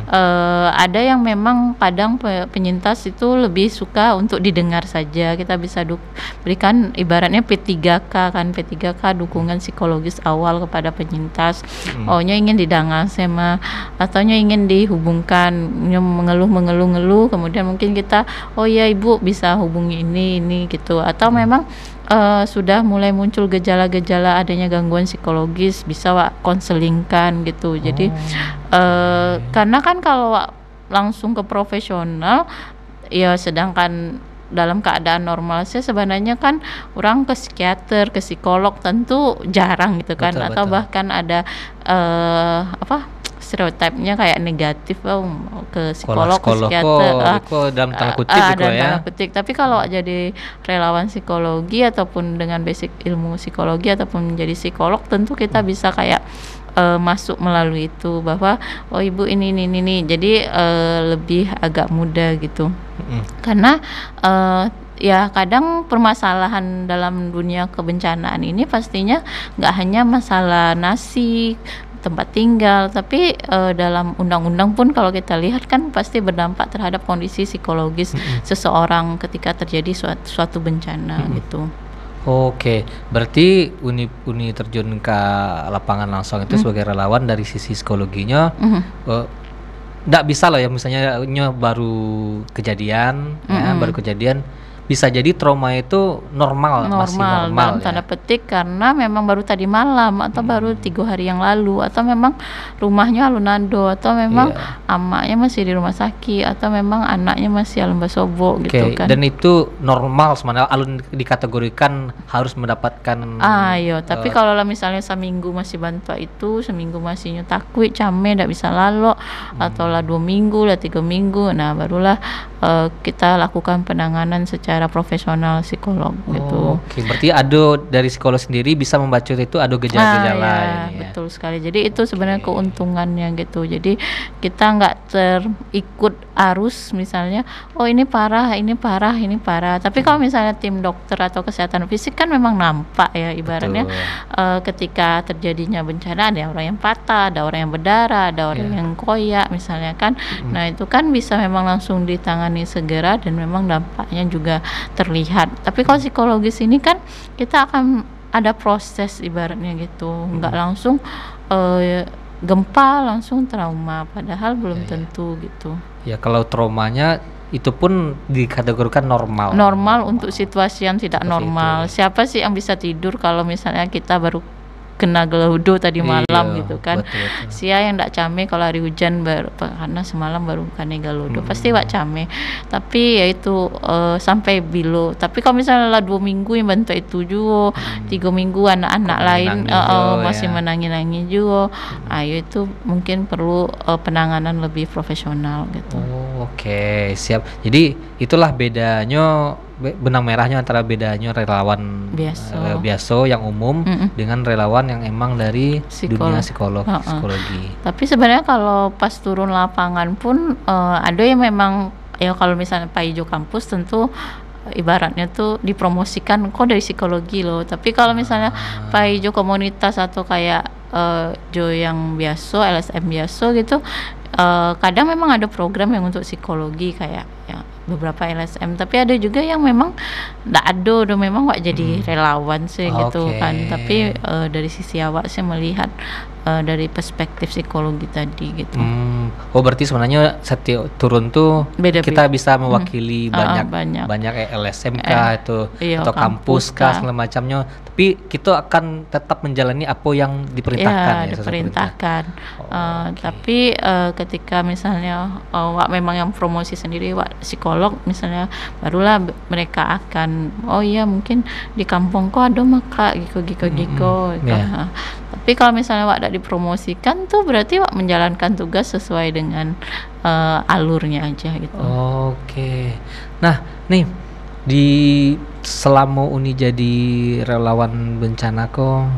S1: eh, ada yang memang kadang pe- penyintas itu lebih suka untuk didengar saja. Kita bisa berikan ibaratnya P3K kan P3K dukungan psikologis awal kepada penyintas. Ohnya ingin didengar sama ataunya ingin dihubungkan yang mengeluh-mengeluh-ngeluh kemudian mungkin kita oh ya ibu bisa hubungi ini ini gitu. Atau memang eh, sudah mulai muncul gejala-gejala adanya gangguan psikologis bisa Wak konselingkan gitu. Jadi eh, karena kan kalau Wak langsung ke profesional ya sedangkan dalam keadaan normal sih sebenarnya kan orang ke psikiater ke psikolog tentu jarang gitu kan
S2: Betul,
S1: atau
S2: betul.
S1: bahkan ada eh, apa stereotipnya kayak negatif oh, ke psikolog ke psikiater ah,
S2: kok dalam tanda
S1: Ah,
S2: kutip
S1: ah,
S2: gitu
S1: dalam
S2: ya.
S1: tanda kutip. Tapi kalau jadi relawan psikologi ataupun dengan basic ilmu psikologi ataupun menjadi psikolog, tentu kita bisa kayak eh, masuk melalui itu bahwa oh ibu ini ini ini, ini. jadi eh, lebih agak mudah gitu.
S2: Mm-mm.
S1: Karena eh, ya kadang permasalahan dalam dunia kebencanaan ini pastinya nggak hanya masalah nasi tempat tinggal tapi eh, dalam undang-undang pun kalau kita lihat kan pasti berdampak terhadap kondisi psikologis seseorang ketika terjadi suatu, suatu bencana gitu.
S2: Oke, berarti Uni Uni terjun ke lapangan langsung itu sebagai relawan dari sisi psikologinya
S1: Mhm.
S2: nggak bisa loh ya misalnya nyo baru kejadian ya
S1: Mm-mm.
S2: baru kejadian bisa jadi trauma itu normal, masih
S1: normal,
S2: normal
S1: dalam
S2: ya.
S1: tanda petik karena memang baru tadi malam atau baru tiga hari yang lalu atau memang rumahnya alunado atau memang
S2: Iya.
S1: amaknya masih di rumah sakit atau memang anaknya masih alun basobo
S2: Oke,
S1: gitu kan
S2: dan itu normal sebenarnya alun dikategorikan harus mendapatkan
S1: Ah, iya. Tapi
S2: eh,
S1: kalau lah misalnya seminggu masih bantu itu, seminggu masih nyutakui, came, tidak bisa lalu, atau lah dua minggu, lah tiga minggu, nah barulah eh, kita lakukan penanganan secara profesional psikolog gitu.
S2: Oke, berarti Ado dari psikolog sendiri bisa membaca itu ada gejala-gejala
S1: Ah, ya,
S2: ini ya.
S1: betul sekali. Jadi itu sebenarnya keuntungannya gitu. Jadi kita nggak terikut arus misalnya, oh ini parah, ini parah, ini parah. Tapi kalau misalnya tim dokter atau kesehatan fisik kan memang nampak ya ibaratnya eh, ketika terjadinya bencana ada orang yang patah, ada orang yang berdarah, ada orang
S2: Iya.
S1: yang koyak misalnya kan. Nah, itu kan bisa memang langsung ditangani segera dan memang dampaknya juga terlihat. Tapi kalau psikologis ini kan kita akan ada proses ibaratnya gitu, nggak langsung eh, gempa langsung trauma padahal belum
S2: Iya, iya.
S1: tentu gitu.
S2: Ya kalau traumanya itu pun dikategorikan normal.
S1: normal untuk situasi yang tidak
S2: Seperti
S1: normal.
S2: itu.
S1: Siapa sih yang bisa tidur kalau misalnya kita baru kena geludo tadi malam
S2: Iya,
S1: gitu kan?
S2: betul, betul.
S1: Sia yang tidak came kalau hari hujan baru karena semalam baru kena geludo
S2: Hmm.
S1: pasti wak came. Tapi ya itu eh, sampai bilo. Tapi kalau misalnya lah dua minggu yang bantu itu juga, tiga minggu anak-anak
S2: Hmm.
S1: Lain eh,
S2: juga
S1: masih
S2: ya.
S1: menangis-nangis juga. Ayo itu mungkin perlu eh, penanganan lebih profesional gitu.
S2: Oh, Oke, siap. Jadi itulah bedanya be- benang merahnya antara bedanya relawan
S1: Biasa.
S2: eh, biasa yang umum
S1: Mm-mm.
S2: dengan relawan yang emang dari
S1: Psikolog.
S2: dunia psikolog,
S1: Ha-ha.
S2: psikologi.
S1: Tapi sebenarnya kalau pas turun lapangan pun eh, ada yang memang ya kalau misalnya Pak Ijo kampus tentu eh, ibaratnya tuh dipromosikan kok dari psikologi loh. Tapi kalau misalnya Pak Ijo komunitas atau kayak eh, Jo yang biasa, LSM biasa gitu, eh, kadang memang ada program yang untuk psikologi kayak ya beberapa LSM. Tapi ada juga yang memang nggak ada, udah memang wak jadi relawan sih gitu
S2: Oke.
S1: kan. Tapi eh, dari sisi awak sih melihat eh, dari perspektif psikologi tadi gitu.
S2: Hmm, oh berarti sebenarnya setiap turun tuh
S1: Beda-beda.
S2: kita bisa mewakili
S1: Ah,
S2: banyak
S1: banyak.
S2: banyak LSM
S1: Eh,
S2: kah itu
S1: iya,
S2: atau kampus kah segala macamnya. Tapi kita akan tetap menjalani apa yang diperintahkan ya,
S1: ya,
S2: sesuai
S1: diperintahkan.
S2: Oh,
S1: Eh,
S2: oke.
S1: Tapi eh, ketika misalnya eh, wak memang yang promosi sendiri wak psikolog misalnya barulah mereka akan oh iya mungkin di kampung kok ada maka giko giko giko
S2: Mm-mm,
S1: gitu.
S2: iya.
S1: Tapi Tapi kalau misalnya Wak tidak dipromosikan tuh berarti Wak menjalankan tugas sesuai dengan uh, alurnya aja gitu.
S2: Oke. Nah, nih di selama Uni jadi relawan bencana kok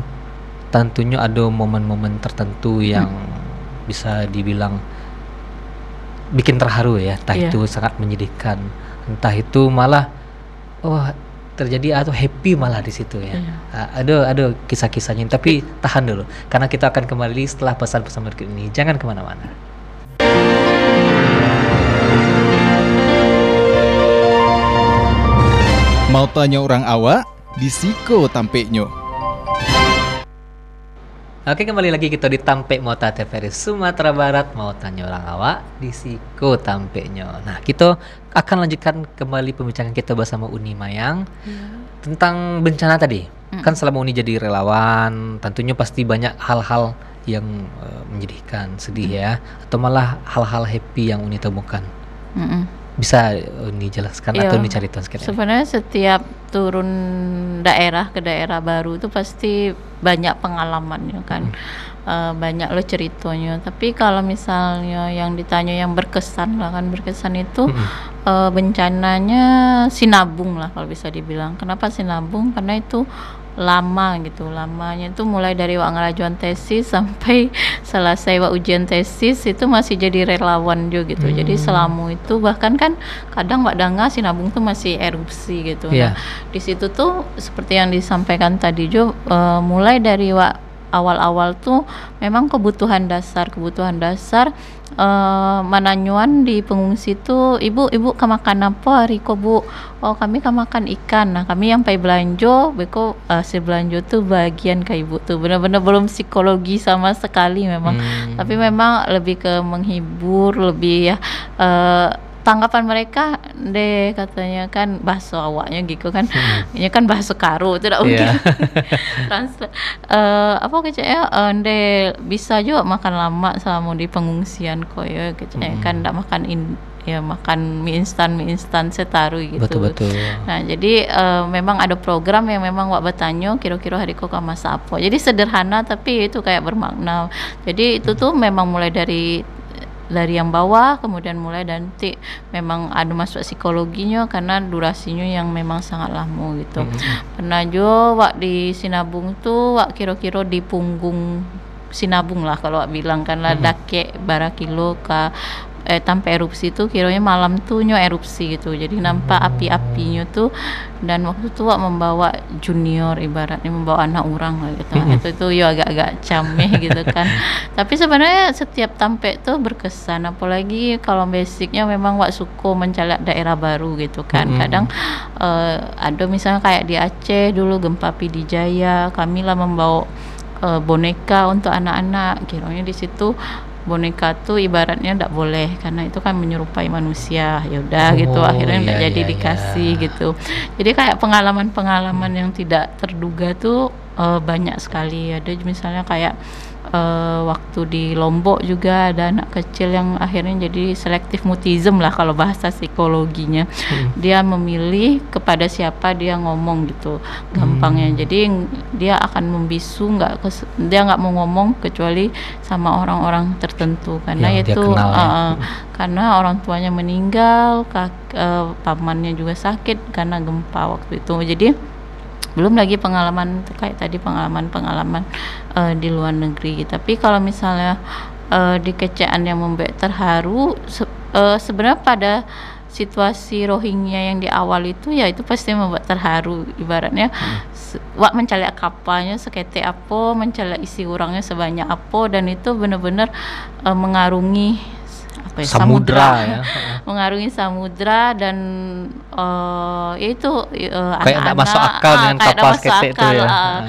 S2: tentunya ada momen-momen tertentu yang hmm. bisa dibilang bikin terharu ya, entah yeah. itu sangat menyedihkan, entah itu malah oh terjadi atau happy malah di situ ya. Yeah. Uh, ada ada kisah-kisahnya. Tapi tahan dulu karena kita akan kembali setelah pesan-pesan berikut ini. Jangan ke mana-mana.
S3: Mau tanya orang awak? Di Siko Tampeknyo.
S2: Oke kembali lagi kita di Tampek Mota TVRI Sumatera Barat Mau tanya orang awak di Siko Tampeknya Nah kita akan lanjutkan kembali pembicaraan kita bersama Uni Mayang hmm. Tentang bencana tadi hmm. Kan selama Uni jadi relawan Tentunya pasti banyak hal-hal yang uh, menyedihkan, sedih hmm. ya Atau malah hal-hal happy yang Uni temukan hmm. Bisa Uni jelaskan Yo, atau Uni cerita sekali
S1: Sebenarnya setiap turun daerah ke daerah baru itu pasti banyak pengalamannya kan. Hmm. uh, banyak lo ceritanya. Tapi kalau misalnya yang ditanya yang berkesan lah kan berkesan itu hmm. uh, bencananya sinabung lah kalau bisa dibilang. Kenapa sinabung? Karena itu lama gitu lamanya itu mulai dari wak ngelajuan tesis sampai selesai wak ujian tesis itu masih jadi relawan juga gitu hmm. jadi selama itu bahkan kan kadang wak danga sinabung tuh masih erupsi gitu yeah. nah di situ tuh seperti yang disampaikan tadi Jo uh, mulai dari wak awal-awal tuh memang kebutuhan dasar kebutuhan dasar uh, mananyuan di pengungsi tuh ibu ibu kemakan apa hari ko bu? Oh kami kemakan ikan. Nah kami yang pay belanja beko uh, si belanja tuh bagian ke ibu tuh benar-benar belum psikologi sama sekali memang. Hmm. tapi memang lebih ke menghibur lebih ya uh, tanggapan mereka deh katanya kan bahasa awaknya gitu kan hmm. ini kan bahasa karo tidak mungkin yeah. translate uh, apa kecaknya uh, deh bisa juga makan lama selama di pengungsian kok ya kecaknya hmm. kan tidak makan in ya makan mie instan mie instan setaruh gitu.
S2: Betul betul.
S1: Nah jadi uh, memang ada program yang memang wak bertanya kira-kira hari kok masa apa. Jadi sederhana tapi itu kayak bermakna. Jadi itu tuh memang mulai dari dari yang bawah kemudian mulai nanti memang ada masuk psikologinya karena durasinya yang memang sangat lama gitu mm-hmm. pernah juga wak di Sinabung tuh wak kira-kira di punggung Sinabung lah kalau wak bilang kan lah mm-hmm. dake barakilo ke eh tanpa erupsi itu kiranya malam tuh nyo erupsi gitu. Jadi nampak api-apinya tuh dan waktu itu wak membawa junior ibaratnya membawa anak orang lah gitu. Itu itu ya agak-agak cameh gitu kan. Tapi sebenarnya setiap tampe tuh berkesan apalagi kalau basicnya memang wak suko mencari daerah baru gitu kan. Kadang uh, ada misalnya kayak di Aceh dulu gempa Pidijaya kami lah membawa uh, boneka untuk anak-anak. Kiranya di situ boneka tuh ibaratnya tidak boleh karena itu kan menyerupai manusia ya udah gitu. oh, gitu akhirnya tidak iya, jadi iya, dikasih iya. gitu jadi kayak pengalaman-pengalaman yang tidak terduga tuh uh, banyak sekali ada misalnya kayak uh, waktu di Lombok juga ada anak kecil yang akhirnya jadi selektif mutism lah kalau bahasa psikologinya hmm. dia memilih kepada siapa dia ngomong gitu gampangnya hmm. jadi dia akan membisu nggak dia nggak mau ngomong kecuali sama orang-orang tertentu karena yang itu kenal, uh, ya. karena orang tuanya meninggal kak, uh, pamannya juga sakit karena gempa waktu itu jadi belum lagi pengalaman kayak tadi pengalaman-pengalaman uh, di luar negeri tapi kalau misalnya uh, di kecaan yang membuat terharu se uh, sebenarnya pada situasi Rohingya yang di awal itu ya itu pasti membuat terharu ibaratnya hmm. wak mencari kapalnya sekete apa mencari isi orangnya sebanyak apa dan itu benar-benar uh, mengarungi apa ya, samudra, samudra ya. mengarungi samudra dan uh, itu uh,
S2: kayak anak-anak masuk akal dengan uh, kapal masuk akal, itu ya. Uh,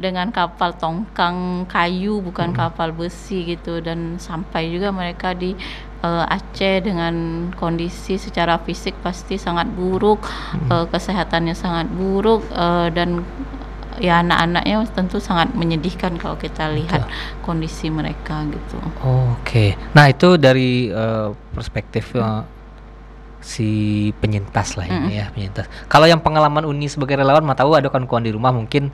S1: dengan kapal tongkang kayu bukan hmm. kapal besi gitu dan sampai juga mereka di uh, Aceh dengan kondisi secara fisik pasti sangat buruk, hmm. uh, kesehatannya sangat buruk uh, dan ya anak-anaknya tentu sangat menyedihkan kalau kita lihat Betul. kondisi mereka gitu.
S2: Oke, okay. nah itu dari uh, perspektif uh, si penyintas lah ini mm. ya penyintas. Kalau yang pengalaman Uni sebagai relawan, mau tahu ada kawan-kawan di rumah mungkin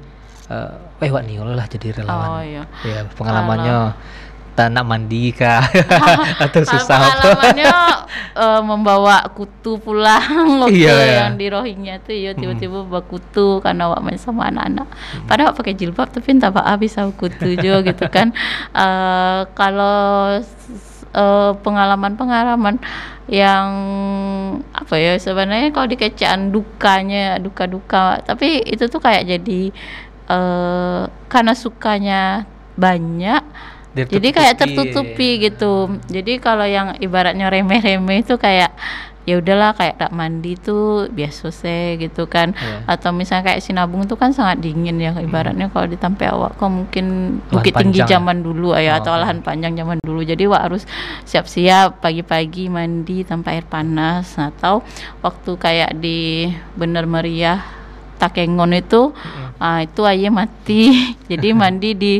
S2: eh eh wak niol lah jadi relawan.
S1: Oh iya.
S2: Ya, pengalamannya tak nak mandi kah atau
S1: Kalau
S2: susah apa?
S1: pengalamannya eh, membawa kutu pulang waktu
S2: Iya, iya.
S1: yang di Rohingya tuh ya tiba-tiba bawa kutu karena awak main sama anak-anak. Padahal awak pakai jilbab tapi entah apa habis sama kutu juga gitu kan. Eh, kalau eh, pengalaman-pengalaman yang apa ya sebenarnya kalau dikecaan dukanya duka-duka tapi itu tuh kayak jadi eh karena sukanya banyak
S2: Dia
S1: jadi kayak
S2: tertutupi,
S1: tertutupi
S2: ya.
S1: gitu. Jadi kalau yang ibaratnya remeh-remeh itu kayak ya udahlah kayak tak mandi tuh biasa sih gitu kan.
S2: Iya.
S1: Atau misalnya kayak Sinabung tuh kan sangat dingin ya ibaratnya kalau di Tampe Awak kok mungkin
S2: Lahan
S1: bukit tinggi
S2: ya?
S1: zaman dulu ya
S2: Oh,
S1: atau lahan panjang zaman dulu. Jadi wak harus siap-siap pagi-pagi mandi tanpa air panas atau waktu kayak di Bener Meriah Takengon itu ah, itu ayah mati jadi mandi di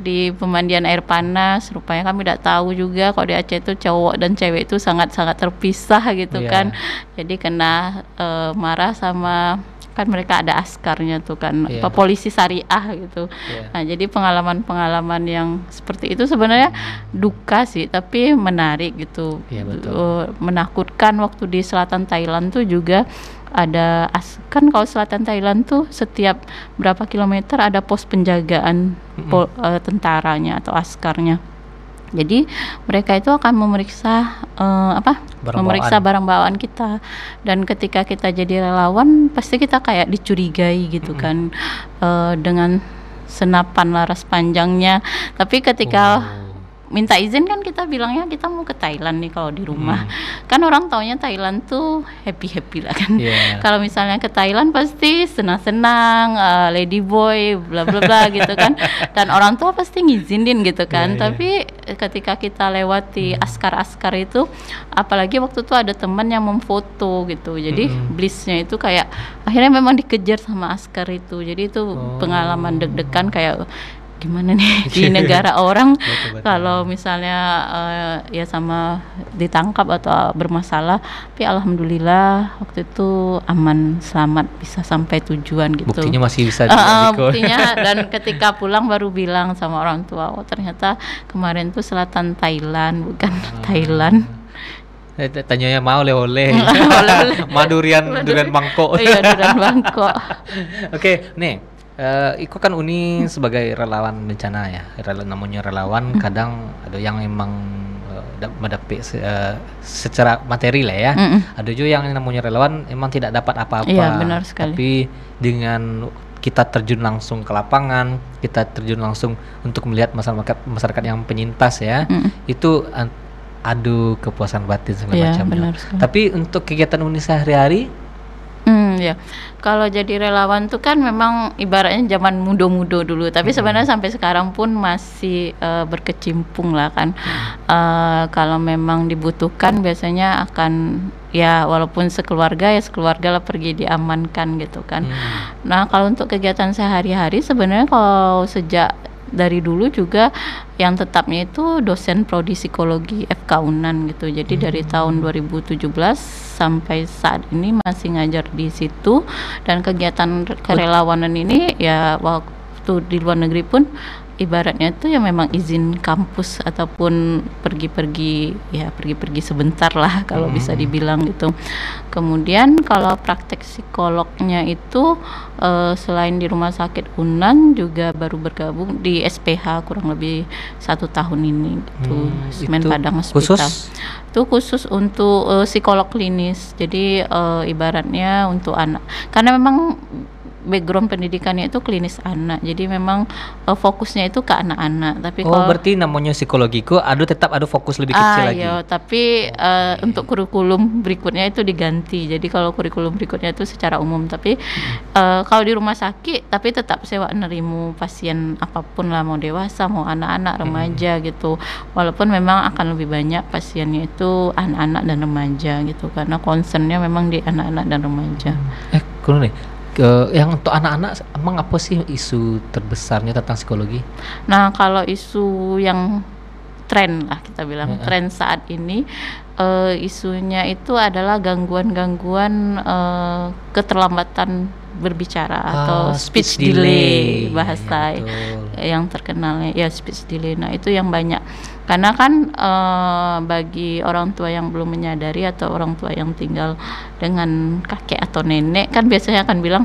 S1: di pemandian air panas rupanya kami tidak tahu juga kalau di Aceh itu cowok dan cewek itu sangat sangat terpisah gitu
S2: Iya.
S1: kan jadi kena eh, marah sama kan mereka ada askarnya tuh kan
S2: Iya.
S1: apa polisi syariah gitu
S2: Iya.
S1: nah jadi pengalaman-pengalaman yang seperti itu sebenarnya duka sih tapi menarik gitu
S2: Iya, betul.
S1: Eh, menakutkan waktu di selatan Thailand tuh juga ada as kan kalau selatan Thailand tuh setiap berapa kilometer ada pos penjagaan pol- eh, tentaranya atau askarnya. Jadi mereka itu akan memeriksa eh, apa?
S2: Barang
S1: memeriksa
S2: bawaan.
S1: barang bawaan kita. Dan ketika kita jadi relawan, pasti kita kayak dicurigai gitu kan eh, dengan senapan laras panjangnya. Tapi ketika
S2: Oh.
S1: Minta izin kan kita bilangnya kita mau ke Thailand nih kalau di rumah.
S2: Hmm.
S1: Kan orang taunya Thailand tuh happy-happy lah kan.
S2: Iya.
S1: Kalau misalnya ke Thailand pasti senang-senang, eh, lady boy, bla bla bla gitu kan. Dan orang tua pasti ngizinin gitu kan.
S2: iya.
S1: Tapi eh, ketika kita lewati askar-askar itu, apalagi waktu itu ada teman yang memfoto gitu. Jadi
S2: Mm-mm.
S1: blissnya itu kayak akhirnya memang dikejar sama askar itu. Jadi itu
S2: Oh.
S1: pengalaman deg-degan kayak gimana nih di negara orang kalau misalnya eh, ya sama ditangkap atau bermasalah tapi alhamdulillah waktu itu aman selamat bisa sampai tujuan gitu
S2: Buktinya masih bisa di-recall.
S1: buktinya dan ketika pulang baru bilang sama orang tua oh ternyata kemarin tuh selatan Thailand bukan Thailand
S2: Eh, t- Tanyanya mau oleh-oleh.
S1: Oleh-oleh.
S2: Madurian durian mangkok.
S1: iya durian Bangkok
S2: Oke, nih. Eh Iko kan Uni sebagai relawan bencana ya. Rela, namanya relawan
S1: Hmm.
S2: kadang ada yang emang eh, da- mendapat se- eh, secara materi lah ya.
S1: Mm-mm.
S2: Ada juga yang namanya relawan emang tidak dapat apa-apa.
S1: Iya, benar sekali.
S2: Tapi dengan kita terjun langsung ke lapangan, kita terjun langsung untuk melihat masyarakat masyarakat yang penyintas ya.
S1: Mm-mm.
S2: Itu an- adu kepuasan batin segala macamnya.
S1: benar sekali.
S2: Tapi untuk kegiatan Uni sehari-hari
S1: ya. Kalau jadi relawan tuh kan memang ibaratnya zaman mudo-mudo dulu, tapi sebenarnya sampai sekarang pun masih eh, berkecimpung lah kan. Eh, kalau memang dibutuhkan biasanya akan ya walaupun sekeluarga ya sekeluarga lah pergi diamankan gitu kan.
S2: Hmm.
S1: Nah, kalau untuk kegiatan sehari-hari sebenarnya kalau sejak dari dulu juga yang tetapnya itu dosen prodi psikologi FK Unan gitu. Jadi dari tahun 2017 sampai saat ini masih ngajar di situ. Dan kegiatan kerelawanan ini ya waktu di luar negeri pun ibaratnya itu ya memang izin kampus ataupun pergi-pergi ya pergi-pergi sebentar lah kalau bisa dibilang gitu. Kemudian kalau praktek psikolognya itu eh, selain di rumah sakit Unan juga baru bergabung di SPH kurang lebih satu tahun ini gitu.
S2: Hmm,
S1: Semen
S2: itu
S1: Padang
S2: khusus?
S1: Hospital. Itu khusus untuk eh, psikolog klinis. Jadi eh, ibaratnya untuk anak. Karena memang background pendidikannya itu klinis anak. Jadi memang eh, fokusnya itu ke anak-anak. Tapi
S2: Oh,
S1: kalau
S2: berarti namanya psikologiku ada tetap ada fokus lebih kecil
S1: ah,
S2: lagi.
S1: iya, tapi eh, untuk kurikulum berikutnya itu diganti. Jadi kalau kurikulum berikutnya itu secara umum, tapi eh, kalau di rumah sakit, tapi tetap sewa nerimu pasien apa pun lah, mau dewasa, mau anak-anak, remaja gitu. Walaupun memang akan lebih banyak pasiennya itu anak-anak dan remaja gitu, karena concernnya memang di anak-anak dan remaja.
S2: Eh, kalau nih ke yang untuk anak-anak emang apa sih isu terbesarnya tentang psikologi?
S1: Nah, kalau isu yang tren lah kita bilang
S2: Heeh.
S1: tren saat ini eh, isunya itu adalah gangguan-gangguan eh, keterlambatan berbicara
S2: Ah,
S1: atau
S2: speech
S1: speech, delay,
S2: delay.
S1: bahasa
S2: Ya, betul.
S1: yang terkenalnya ya speech delay. Nah itu yang banyak karena kan eh, bagi orang tua yang belum menyadari atau orang tua yang tinggal dengan kakek atau nenek kan biasanya akan bilang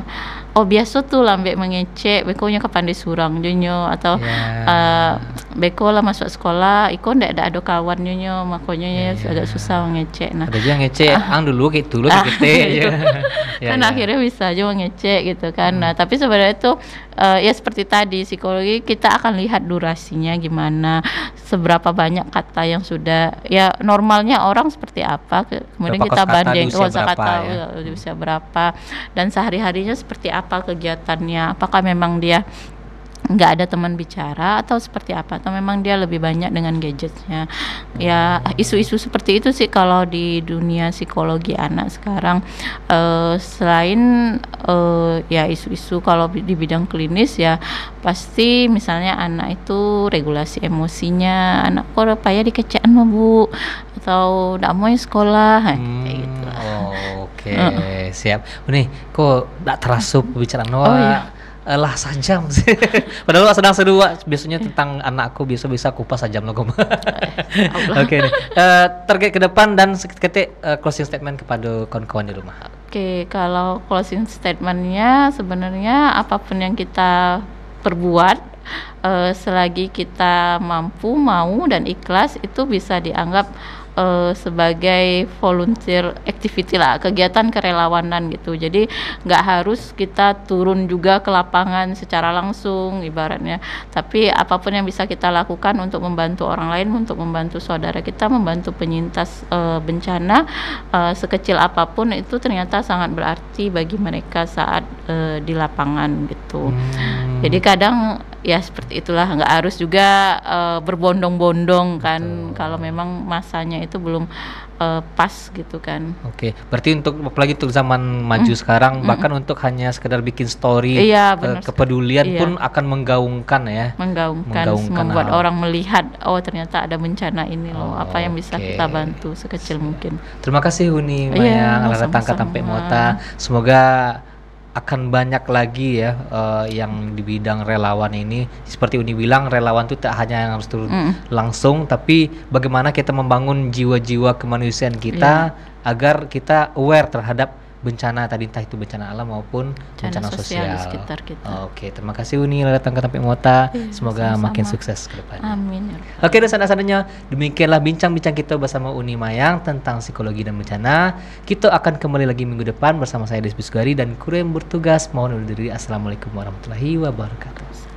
S1: oh biasa tuh lambek mengecek bekonya kapan disurang junyo atau
S2: Ya.
S1: eh, beko lah masuk sekolah iko ndak ada ada kawan nyonyo makanya ya
S2: Ya.
S1: agak susah mengecek nah
S2: Ada aja yang ngecek, ang dulu
S1: Ah,
S2: gitu
S1: gitu.
S2: ya.
S1: kan
S2: ya.
S1: akhirnya bisa aja mengecek gitu kan.
S2: Hmm.
S1: Nah, tapi sebenarnya itu eh, ya seperti tadi psikologi kita akan lihat durasinya gimana, seberapa banyak kata yang sudah ya normalnya orang seperti apa, ke- kemudian
S2: Berapa
S1: kita banding
S2: usia
S1: kosakata
S2: berapa ya?
S1: eh, di usia berapa dan sehari-harinya seperti apa kegiatannya, apakah memang dia nggak ada teman bicara atau seperti apa atau memang dia lebih banyak dengan gadgetnya ya isu-isu seperti itu sih kalau di dunia psikologi anak sekarang eh, selain eh, ya isu-isu kalau di bidang klinis ya pasti misalnya anak itu regulasi emosinya anak kok dikecekan mah bu atau tidak mau sekolah kayak gitu
S2: Hmm, oh, Oke,
S1: Heeh.
S2: siap. Nih, kok tidak terasa pembicaraan Noah?
S1: Oh, iya.
S2: Eh, lah sajam sih. Padahal sedang sedua biasanya tentang anakku biasa bisa kupas sajam loh kamu.
S1: Allah.
S2: Oke nih. Eh, target ke depan dan sedikit eh, closing statement kepada kawan-kawan di rumah.
S1: Oke, kalau closing statementnya sebenarnya apa pun yang kita perbuat eh, selagi kita mampu, mau dan ikhlas itu bisa dianggap eh, sebagai volunteer activity lah, kegiatan kerelawanan gitu. Jadi nggak harus kita turun juga ke lapangan secara langsung ibaratnya. Tapi apa pun yang bisa kita lakukan untuk membantu orang lain, untuk membantu saudara kita, membantu penyintas eh, bencana eh, sekecil apa pun itu ternyata sangat berarti bagi mereka saat eh, di lapangan gitu.
S2: Hmm.
S1: Jadi kadang ya seperti itulah nggak harus juga eh, berbondong-bondong kan
S2: Betul.
S1: kalau memang masanya itu belum eh, pas gitu kan.
S2: Oke, berarti untuk apalagi untuk zaman maju sekarang bahkan untuk hanya sekedar bikin story
S1: Iya,
S2: eh,
S1: benar
S2: kepedulian
S1: Iya.
S2: pun akan menggaungkan ya.
S1: menggaungkan,
S2: Menggaungkan
S1: membuat
S2: hal.
S1: orang melihat oh ternyata ada bencana ini loh apa yang bisa kita bantu sekecil mungkin
S2: Terima kasih Uni
S1: Iya,
S2: Mayang Rara Tangka
S1: sama-sama.
S2: Tampe Mota. Semoga akan banyak lagi ya eh, yang di bidang relawan ini. Seperti Uni bilang relawan itu tak hanya yang harus turun
S1: Mm.
S2: langsung, tapi bagaimana kita membangun jiwa-jiwa kemanusiaan kita
S1: Iya.
S2: agar kita aware terhadap bencana tadi entah itu bencana alam maupun bencana,
S1: Bencana sosial
S2: sosial.
S1: di sekitar kita.
S2: Oke, terima kasih Uni Rara Tangka Tampe Mota.
S1: Iya,
S2: Semoga
S1: sama-sama.
S2: makin sukses ke depannya.
S1: amin ya
S2: Oke, dan sana-sananya demikianlah bincang-bincang kita bersama Uni Mayang tentang psikologi dan bencana. Kita akan kembali lagi minggu depan bersama saya Desbis Gari dan kru yang bertugas. Mohon undur diri. Assalamualaikum warahmatullahi wabarakatuh.